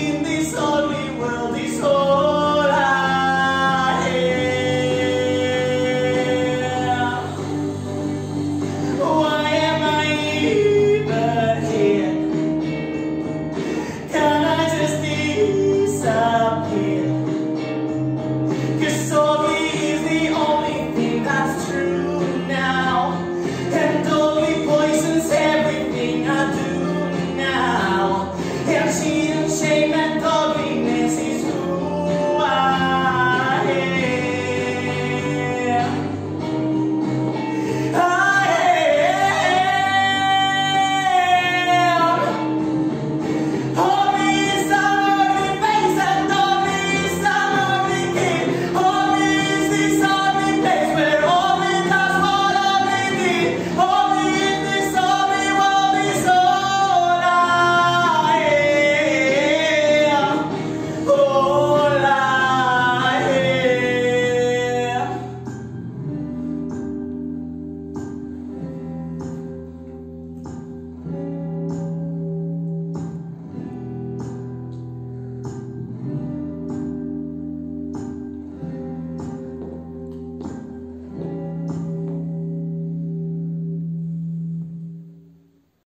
in